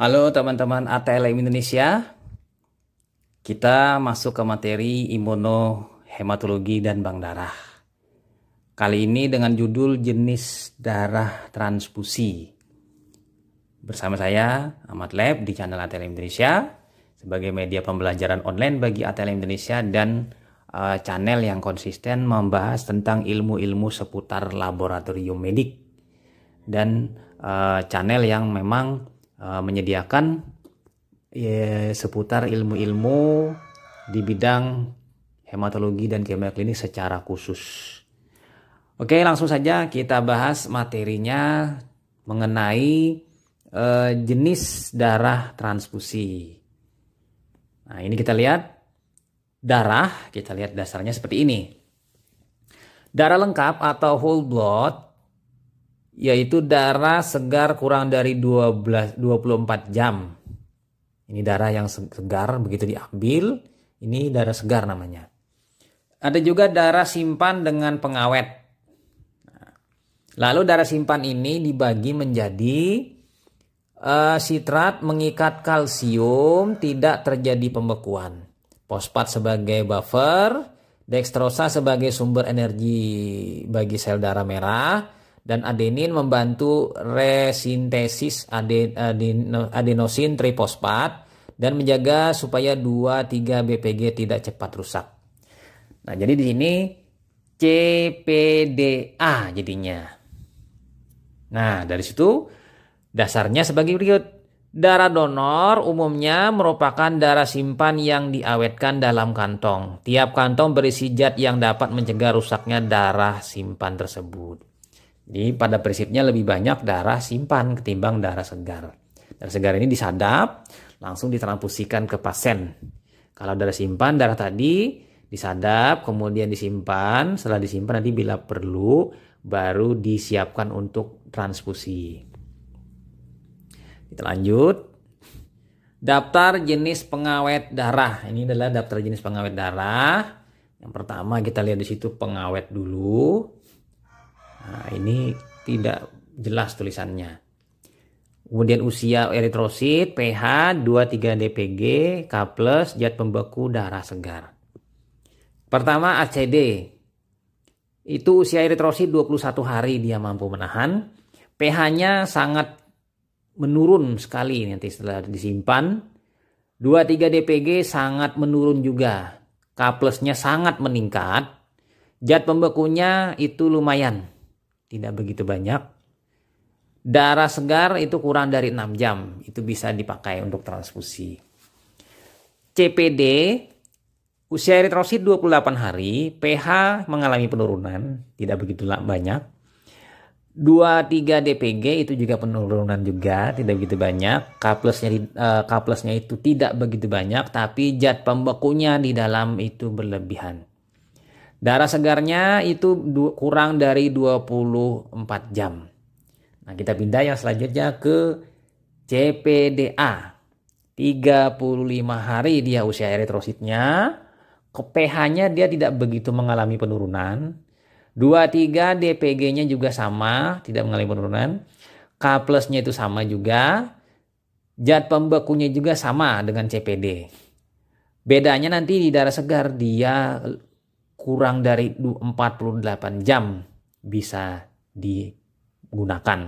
Halo teman-teman ATLM Indonesia. Kita masuk ke materi imunohematologi dan bank darah. Kali ini dengan judul jenis darah transfusi. Bersama saya Ahmad Lab di channel ATLM Indonesia sebagai media pembelajaran online bagi ATLM Indonesia dan uh, channel yang konsisten membahas tentang ilmu-ilmu seputar laboratorium medik dan uh, channel yang memang Eh, menyediakan ya, seputar ilmu-ilmu di bidang hematologi dan kimia klinik secara khusus. Oke, langsung saja kita bahas materinya mengenai uh, jenis darah transfusi. Nah, ini kita lihat darah, kita lihat dasarnya seperti ini. Darah lengkap atau whole blood yaitu darah segar kurang dari 12 24 jam. Ini darah yang segar begitu diambil, ini darah segar namanya. Ada juga darah simpan dengan pengawet. Nah, lalu darah simpan ini dibagi menjadi uh, sitrat mengikat kalsium tidak terjadi pembekuan. Fosfat sebagai buffer, dextrosa sebagai sumber energi bagi sel darah merah, dan adenin membantu resintesis aden, adenosin trifosfat dan menjaga supaya 2-3 BPG tidak cepat rusak. Nah, jadi di sini CPDA jadinya. Nah, dari situ dasarnya sebagai berikut. Darah donor umumnya merupakan darah simpan yang diawetkan dalam kantong. Tiap kantong berisi zat yang dapat mencegah rusaknya darah simpan tersebut. Jadi pada prinsipnya lebih banyak darah simpan ketimbang darah segar. Darah segar ini disadap, langsung ditransfusikan ke pasien. Kalau darah simpan, darah tadi disadap, kemudian disimpan. Setelah disimpan nanti bila perlu, baru disiapkan untuk transfusi. Kita lanjut. Daftar jenis pengawet darah. Ini adalah daftar jenis pengawet darah. Yang pertama kita lihat di situ pengawet dulu. Nah, ini tidak jelas tulisannya. Kemudian usia eritrosit, pH 23 dpg, K+, zat pembeku darah segar. Pertama ACD. Itu usia eritrosit 21 hari dia mampu menahan. pH-nya sangat menurun sekali nanti setelah disimpan. 23 dpg sangat menurun juga. K nya sangat meningkat. Zat pembekunya itu lumayan tidak begitu banyak. Darah segar itu kurang dari 6 jam, itu bisa dipakai untuk transfusi. CPD usia eritrosit 28 hari, pH mengalami penurunan, tidak begitu banyak. 23 DPG itu juga penurunan juga, tidak begitu banyak. K plusnya uh, K plusnya itu tidak begitu banyak, tapi zat pembekunya di dalam itu berlebihan. Darah segarnya itu kurang dari 24 jam. Nah, kita pindah yang selanjutnya ke CPDA. 35 hari dia usia eritrositnya. Ke pH-nya dia tidak begitu mengalami penurunan. 23 DPG-nya juga sama, tidak mengalami penurunan. K plus-nya itu sama juga. Zat pembekunya juga sama dengan CPD. Bedanya nanti di darah segar dia kurang dari 48 jam bisa digunakan.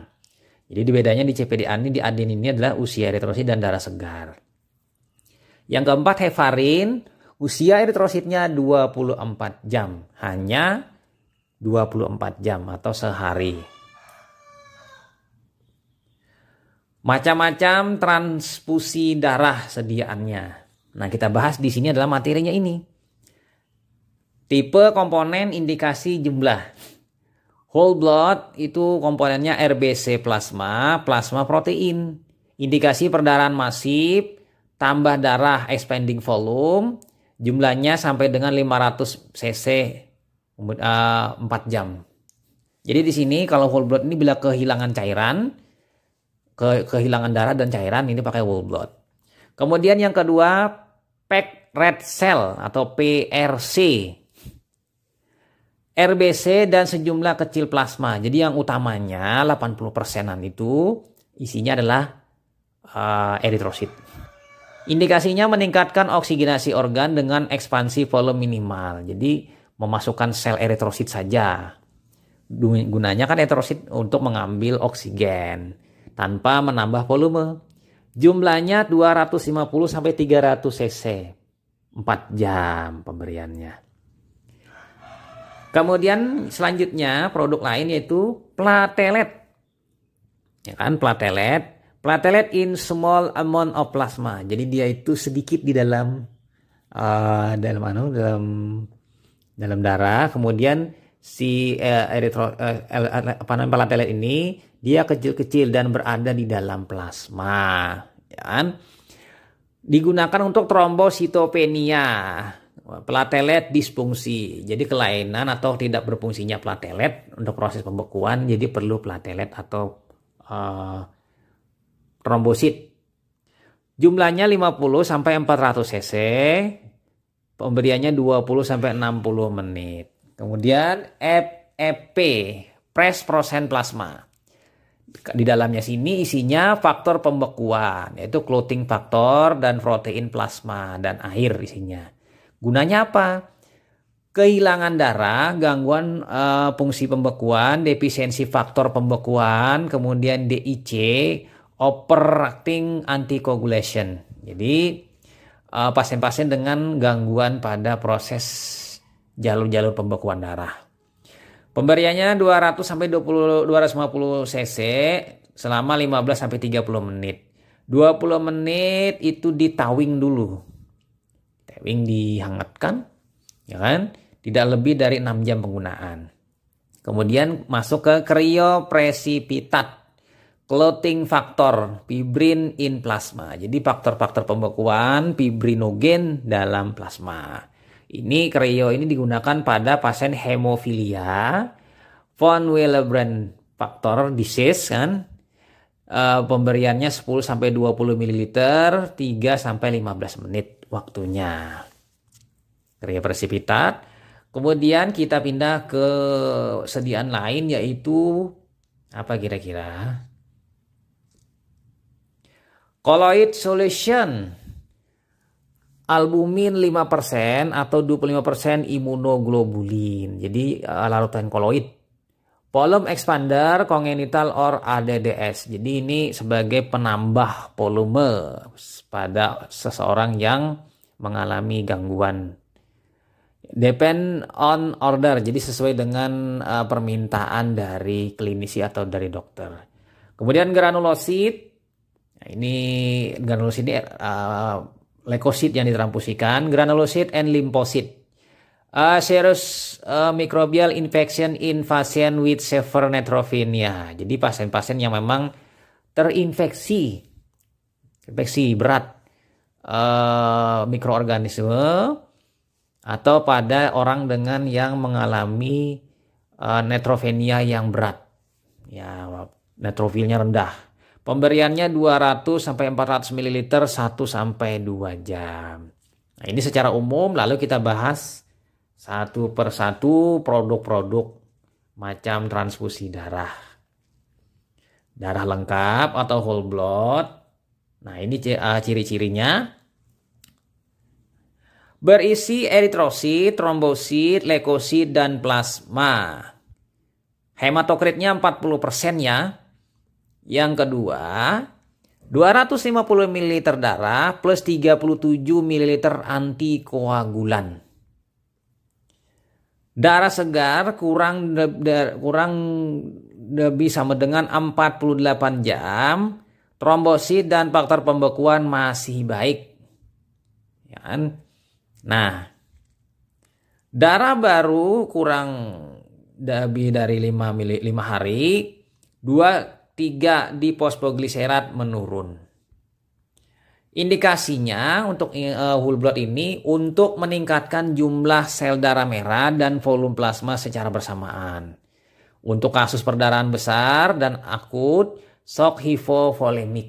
Jadi bedanya di CPDA ini di adenin ini adalah usia eritrosit dan darah segar. Yang keempat heparin, usia eritrositnya 24 jam, hanya 24 jam atau sehari. Macam-macam transfusi darah sediaannya. Nah, kita bahas di sini adalah materinya ini. Tipe komponen indikasi jumlah. Whole blood itu komponennya RBC plasma, plasma protein. Indikasi perdarahan masif, tambah darah expanding volume, jumlahnya sampai dengan 500 cc uh, 4 jam. Jadi di sini kalau whole blood ini bila kehilangan cairan, ke, kehilangan darah dan cairan ini pakai whole blood. Kemudian yang kedua, pack red cell atau PRC RBC dan sejumlah kecil plasma. Jadi yang utamanya 80 persenan itu isinya adalah uh, eritrosit. Indikasinya meningkatkan oksigenasi organ dengan ekspansi volume minimal. Jadi memasukkan sel eritrosit saja. Gunanya kan eritrosit untuk mengambil oksigen tanpa menambah volume. Jumlahnya 250 sampai 300 cc. 4 jam pemberiannya. Kemudian selanjutnya produk lain yaitu platelet. Ya kan platelet Platelet in small amount of plasma. Jadi dia itu sedikit di dalam uh, dalam mana? Dalam dalam darah. Kemudian si uh, eritro, uh, apa namanya platelet ini dia kecil-kecil dan berada di dalam plasma. Ya kan? Digunakan untuk trombositopenia. Platelet disfungsi. Jadi kelainan atau tidak berfungsinya platelet untuk proses pembekuan. Jadi perlu platelet atau uh, trombosit. Jumlahnya 50 sampai 400 cc. Pemberiannya 20 sampai 60 menit. Kemudian EP, press percent plasma. Di dalamnya sini isinya faktor pembekuan, yaitu clothing faktor dan protein plasma dan air isinya. Gunanya apa? kehilangan darah, gangguan uh, fungsi pembekuan, defisiensi faktor pembekuan, kemudian DIC, overacting anticoagulation. Jadi uh, pasien-pasien dengan gangguan pada proses jalur-jalur pembekuan darah. Pemberiannya 200 sampai 20 250 cc selama 15 sampai 30 menit. 20 menit itu ditawing dulu. Tawing dihangatkan, ya kan? Tidak lebih dari 6 jam penggunaan. Kemudian masuk ke kriopresipitat clothing factor fibrin in plasma. Jadi faktor-faktor pembekuan fibrinogen dalam plasma. Ini krio ini digunakan pada pasien hemofilia, von Willebrand faktor disease kan. Uh, pemberiannya 10 sampai 20 ml 3 sampai 15 menit waktunya. Krio presipitat. Kemudian kita pindah ke sediaan lain yaitu apa kira-kira? Colloid solution albumin 5% atau 25% imunoglobulin. Jadi uh, larutan koloid. Volume expander congenital or ADDS. Jadi ini sebagai penambah volume pada seseorang yang mengalami gangguan. Depend on order. Jadi sesuai dengan uh, permintaan dari klinisi atau dari dokter. Kemudian granulosit Nah, ini granulosit ini uh, leukosit yang ditranfusikan, granulosit and lymphocyte. Uh, serious uh, microbial infection in patient with severe neutropenia. Jadi pasien-pasien yang memang terinfeksi, infeksi berat uh, mikroorganisme atau pada orang dengan yang mengalami uh, neutropenia yang berat. Ya, neutrofilnya rendah. Pemberiannya 200 sampai 400 ml 1 sampai 2 jam. Nah, ini secara umum lalu kita bahas satu persatu produk-produk macam transfusi darah. Darah lengkap atau whole blood. Nah, ini uh, ciri-cirinya. Berisi eritrosit, trombosit, leukosit, dan plasma. Hematokritnya 40% ya. Yang kedua, 250 ml darah plus 37 ml antikoagulan. Darah segar kurang kurang lebih sama dengan 48 jam. Trombosit dan faktor pembekuan masih baik. Ya kan? Nah, darah baru kurang lebih dari 5 mili, 5 hari, 2 3 di fosfogliserat menurun. Indikasinya untuk uh, whole blood ini untuk meningkatkan jumlah sel darah merah dan volume plasma secara bersamaan. Untuk kasus perdarahan besar dan akut, shock hipovolemik.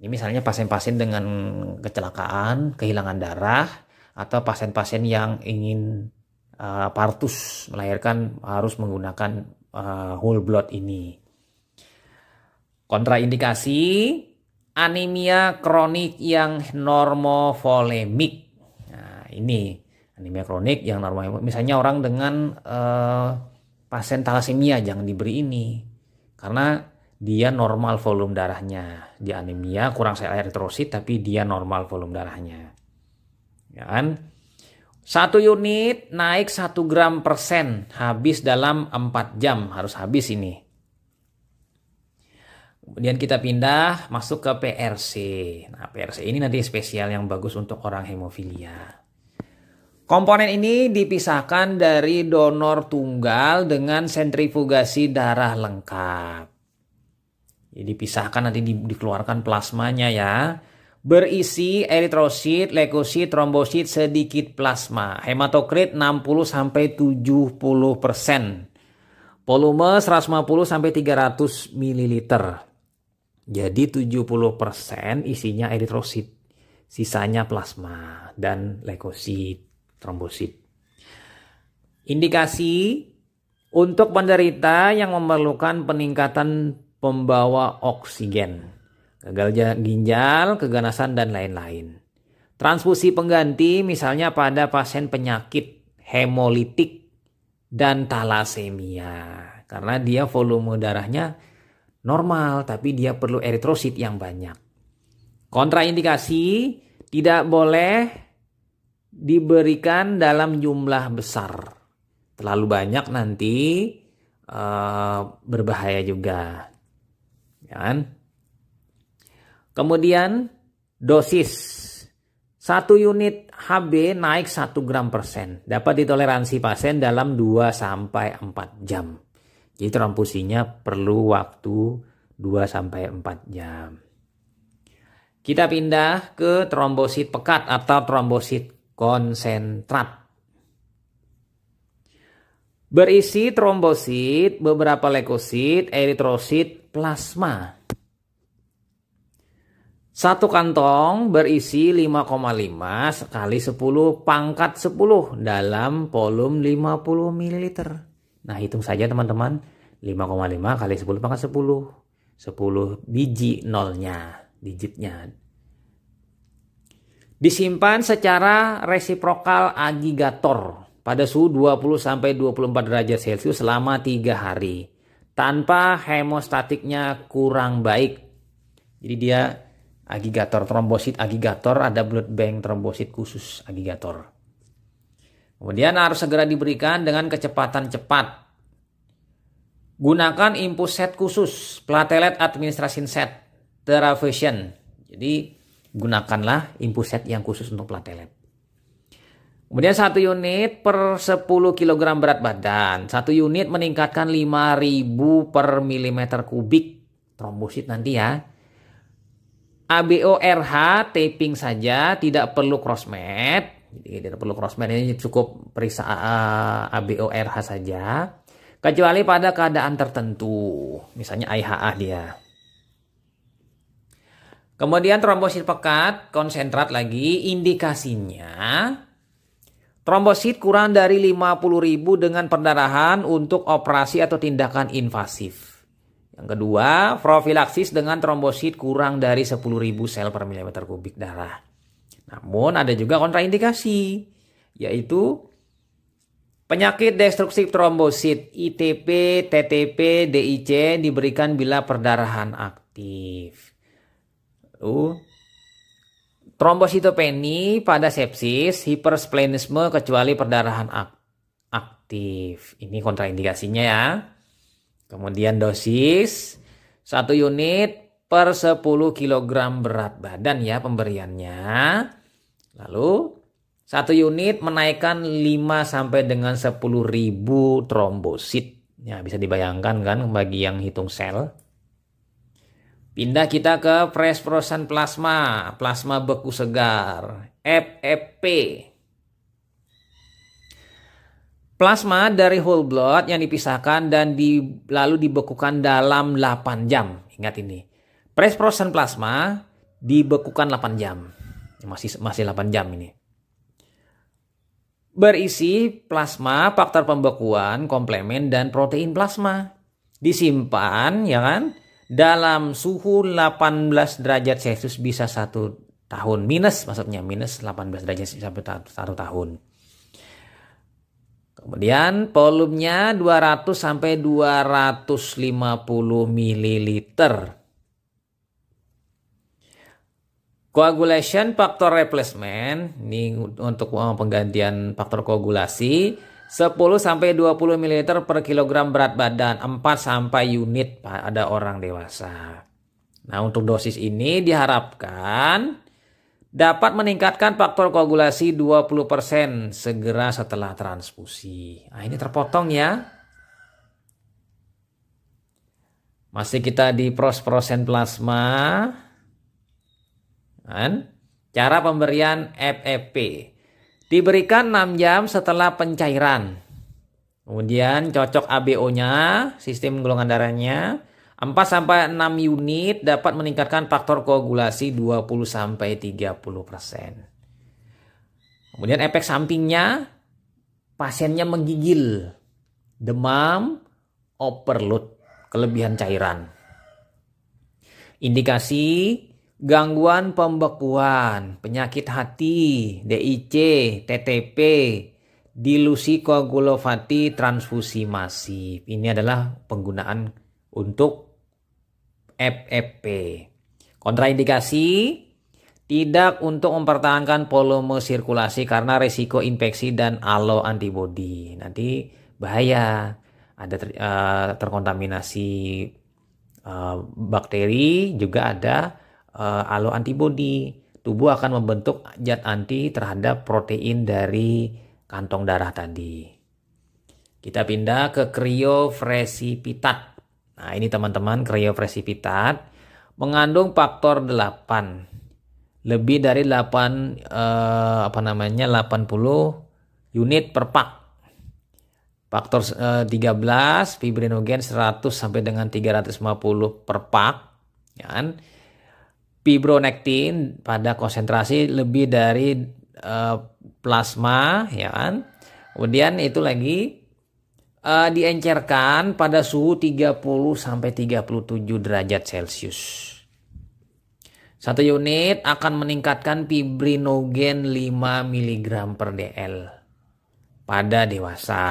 Ini misalnya pasien-pasien dengan kecelakaan, kehilangan darah, atau pasien-pasien yang ingin uh, partus melahirkan harus menggunakan uh, whole blood ini. Kontraindikasi anemia kronik yang normovolemik. Nah, ini anemia kronik yang normal. Misalnya orang dengan uh, pasien talasemia jangan diberi ini karena dia normal volume darahnya. Dia anemia, kurang sel eritrosit tapi dia normal volume darahnya. Ya kan? Satu unit naik satu gram persen habis dalam 4 jam harus habis ini. Kemudian kita pindah masuk ke PRC. Nah, PRC ini nanti spesial yang bagus untuk orang hemofilia. Komponen ini dipisahkan dari donor tunggal dengan sentrifugasi darah lengkap. Jadi dipisahkan nanti dikeluarkan plasmanya ya. Berisi eritrosit, leukosit, trombosit, sedikit plasma. Hematokrit 60 sampai 70 persen. Volume 150 sampai 300 ml. Jadi 70% isinya eritrosit, sisanya plasma dan leukosit, trombosit. Indikasi untuk penderita yang memerlukan peningkatan pembawa oksigen, gagal ginjal, keganasan dan lain-lain. Transfusi pengganti misalnya pada pasien penyakit hemolitik dan talasemia karena dia volume darahnya normal tapi dia perlu eritrosit yang banyak. Kontraindikasi tidak boleh diberikan dalam jumlah besar. Terlalu banyak nanti uh, berbahaya juga. Ya kan? Kemudian dosis. Satu unit HB naik 1 gram persen. Dapat ditoleransi pasien dalam 2 sampai 4 jam. Jadi transfusinya perlu waktu 2 sampai 4 jam. Kita pindah ke trombosit pekat atau trombosit konsentrat. Berisi trombosit, beberapa leukosit, eritrosit, plasma. Satu kantong berisi 5,5 kali 10 pangkat 10 dalam volume 50 ml. Nah, hitung saja teman-teman. 5,5 kali 10 pangkat 10. 10 biji nolnya, digitnya. Disimpan secara resiprokal agigator pada suhu 20 sampai 24 derajat Celcius selama 3 hari tanpa hemostatiknya kurang baik. Jadi dia agigator trombosit agigator ada blood bank trombosit khusus agigator. Kemudian harus segera diberikan dengan kecepatan cepat. Gunakan impus set khusus, platelet administration set, Teravision. Jadi gunakanlah impus set yang khusus untuk platelet. Kemudian satu unit per 10 kg berat badan. Satu unit meningkatkan 5000 per milimeter kubik trombosit nanti ya. ABO RH taping saja, tidak perlu crossmat. Jadi tidak perlu crossman ini cukup periksa uh, ABO RH saja. Kecuali pada keadaan tertentu. Misalnya IHA dia. Kemudian trombosit pekat, konsentrat lagi, indikasinya trombosit kurang dari 50.000 dengan perdarahan untuk operasi atau tindakan invasif. Yang kedua, profilaksis dengan trombosit kurang dari 10.000 sel per milimeter kubik darah. Namun ada juga kontraindikasi, yaitu penyakit destruktif trombosit ITP, TTP, DIC diberikan bila perdarahan aktif. Lalu, trombositopeni pada sepsis, hipersplenisme kecuali perdarahan aktif. Ini kontraindikasinya ya. Kemudian dosis, satu unit per 10 kg berat badan ya pemberiannya. Lalu satu unit menaikkan 5 sampai dengan 10 ribu trombosit. Ya, bisa dibayangkan kan bagi yang hitung sel. Pindah kita ke presprosan plasma, plasma beku segar, FFP. Plasma dari whole blood yang dipisahkan dan di, lalu dibekukan dalam 8 jam. Ingat ini. Presprosan plasma dibekukan 8 jam masih masih 8 jam ini. Berisi plasma, faktor pembekuan, komplemen dan protein plasma. Disimpan ya kan dalam suhu 18 derajat Celcius bisa satu tahun minus maksudnya minus 18 derajat sampai satu tahun. Kemudian volumenya 200 sampai 250 ml. Coagulation faktor replacement ini untuk penggantian faktor koagulasi 10 sampai 20 ml per kilogram berat badan, 4 sampai unit pada orang dewasa. Nah, untuk dosis ini diharapkan dapat meningkatkan faktor koagulasi 20% segera setelah transfusi. Nah, ini terpotong ya. Masih kita di pros-prosen plasma. Kan? Cara pemberian FFP. Diberikan 6 jam setelah pencairan. Kemudian cocok ABO-nya, sistem golongan darahnya. 4 sampai 6 unit dapat meningkatkan faktor koagulasi 20 sampai 30%. Kemudian efek sampingnya pasiennya menggigil, demam, overload, kelebihan cairan. Indikasi gangguan pembekuan, penyakit hati, DIC, TTP, dilusi koagulopati, transfusi masif. Ini adalah penggunaan untuk FFP. Kontraindikasi tidak untuk mempertahankan volume sirkulasi karena resiko infeksi dan alo antibodi. Nanti bahaya ada ter, uh, terkontaminasi uh, bakteri juga ada uh, alo antibodi. Tubuh akan membentuk zat anti terhadap protein dari kantong darah tadi. Kita pindah ke kriofresipitat. Nah, ini teman-teman kriofresipitat mengandung faktor 8. Lebih dari 8 eh, apa namanya 80 unit per pak. Faktor eh, 13 fibrinogen 100 sampai dengan 350 per pak, ya kan? Fibronectin pada konsentrasi lebih dari uh, plasma ya kan. Kemudian itu lagi uh, diencerkan pada suhu 30 sampai 37 derajat Celcius. Satu unit akan meningkatkan fibrinogen 5 mg per dl pada dewasa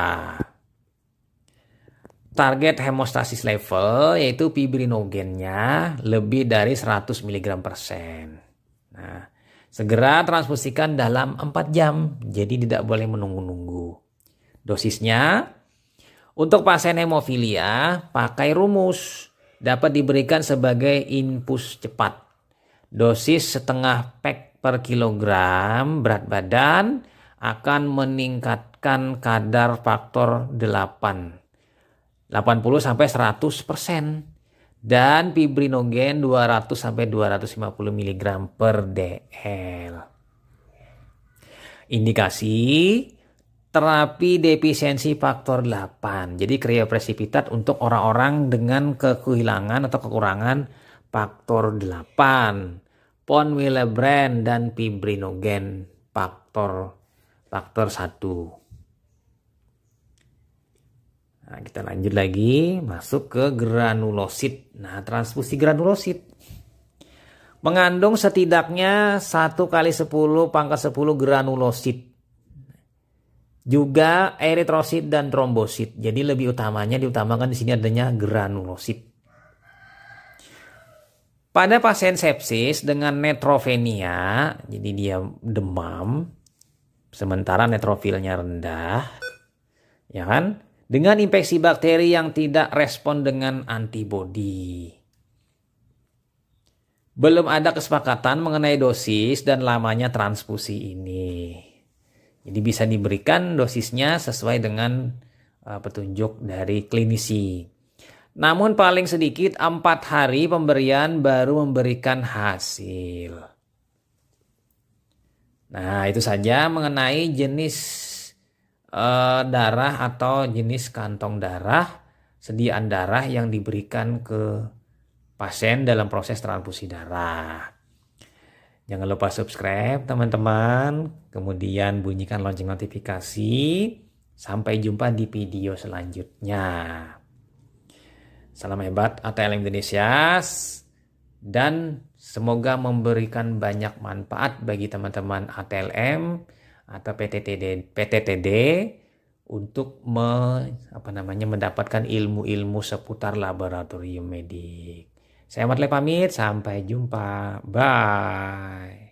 target hemostasis level yaitu fibrinogennya lebih dari 100 mg persen. Nah, segera transfusikan dalam 4 jam, jadi tidak boleh menunggu-nunggu. Dosisnya untuk pasien hemofilia pakai rumus dapat diberikan sebagai infus cepat. Dosis setengah pack per kilogram berat badan akan meningkatkan kadar faktor 8 80 sampai 100 persen dan fibrinogen 200 sampai 250 mg per dl. Indikasi terapi defisiensi faktor 8. Jadi kriopresipitat untuk orang-orang dengan kehilangan atau kekurangan faktor 8. Pon Willebrand dan fibrinogen faktor faktor 1. Nah, kita lanjut lagi masuk ke granulosit. Nah, transfusi granulosit mengandung setidaknya 1 kali 10 pangkat 10 granulosit. Juga eritrosit dan trombosit. Jadi lebih utamanya diutamakan di sini adanya granulosit. Pada pasien sepsis dengan netrofenia, jadi dia demam, sementara netrofilnya rendah, ya kan? Dengan infeksi bakteri yang tidak respon dengan antibodi. Belum ada kesepakatan mengenai dosis dan lamanya transfusi ini. Jadi bisa diberikan dosisnya sesuai dengan uh, petunjuk dari klinisi. Namun paling sedikit empat hari pemberian baru memberikan hasil. Nah itu saja mengenai jenis uh, darah atau jenis kantong darah, sediaan darah yang diberikan ke pasien dalam proses transfusi darah. Jangan lupa subscribe teman-teman, kemudian bunyikan lonceng notifikasi. Sampai jumpa di video selanjutnya. Salam hebat ATL Indonesia dan semoga memberikan banyak manfaat bagi teman-teman ATLM atau PTTD PTTD untuk me, apa namanya mendapatkan ilmu-ilmu seputar laboratorium medik. Saya Matle pamit, sampai jumpa. Bye.